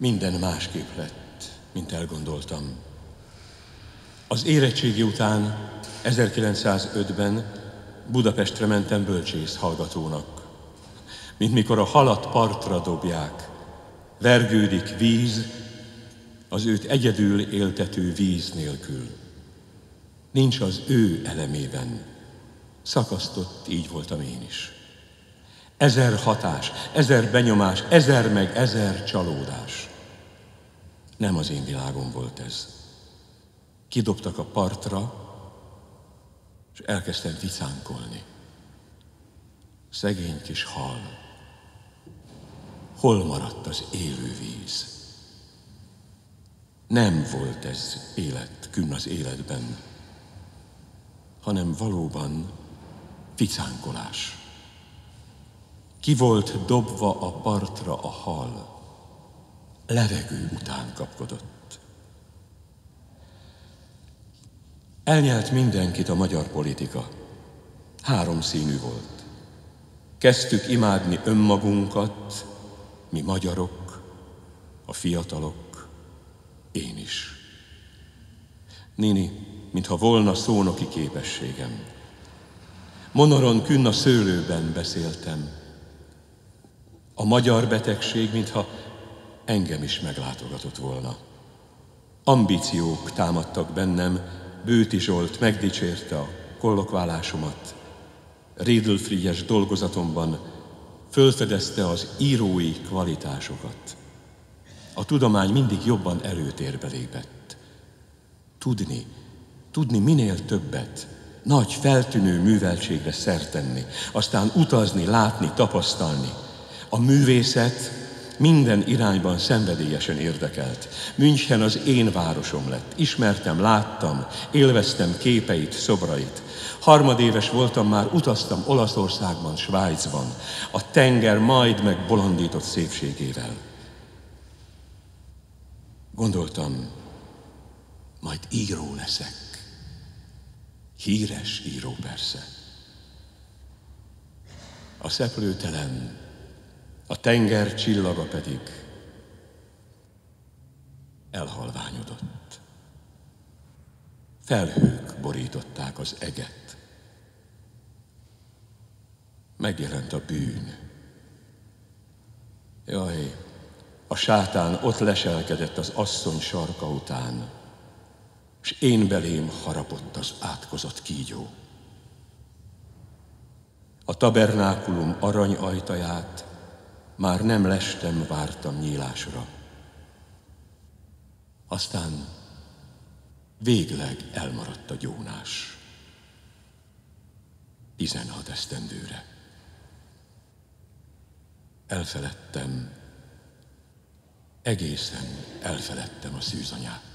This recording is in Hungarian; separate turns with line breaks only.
Minden másképp lett, mint elgondoltam. Az érettségi után 1905-ben Budapestre mentem bölcsész hallgatónak. Mint mikor a halat partra dobják, vergődik víz, az őt egyedül éltető víz nélkül. Nincs az ő elemében. Szakasztott, így voltam én is. Ezer hatás, ezer benyomás, ezer meg ezer csalódás. Nem az én világom volt ez. Kidobtak a partra, és elkezdtem vicánkolni. Szegény kis hal. Hol maradt az élő víz? Nem volt ez élet, künn az életben, hanem valóban ficánkolás. Ki volt dobva a partra a hal, levegő után kapkodott. Elnyelt mindenkit a magyar politika. Három színű volt. Kezdtük imádni önmagunkat, mi magyarok, a fiatalok, én is. Nini, mintha volna szónoki képességem. Monoron künn a szőlőben beszéltem. A magyar betegség, mintha engem is meglátogatott volna. Ambíciók támadtak bennem, Bőti Zsolt megdicsérte a kollokválásomat. Riedelfrigyes dolgozatomban fölfedezte az írói kvalitásokat. A tudomány mindig jobban előtérbe lépett. Tudni, tudni minél többet, nagy feltűnő műveltségre szertenni, aztán utazni, látni, tapasztalni. A művészet minden irányban szenvedélyesen érdekelt. München az én városom lett. Ismertem, láttam, élveztem képeit, szobrait. Harmadéves voltam már, utaztam Olaszországban, Svájcban, a tenger majd meg bolondított szépségével. Gondoltam, majd író leszek. Híres író persze. A szeplőtelen, a tenger csillaga pedig elhalványodott. Felhők borították az eget. Megjelent a bűn. Jaj, a sátán ott leselkedett az asszony sarka után, és én belém harapott az átkozott kígyó. A tabernákulum arany ajtaját már nem lestem, vártam nyílásra. Aztán végleg elmaradt a gyónás. Tizenhat esztendőre. Elfeledtem, egészen elfeledtem a szűzanyát.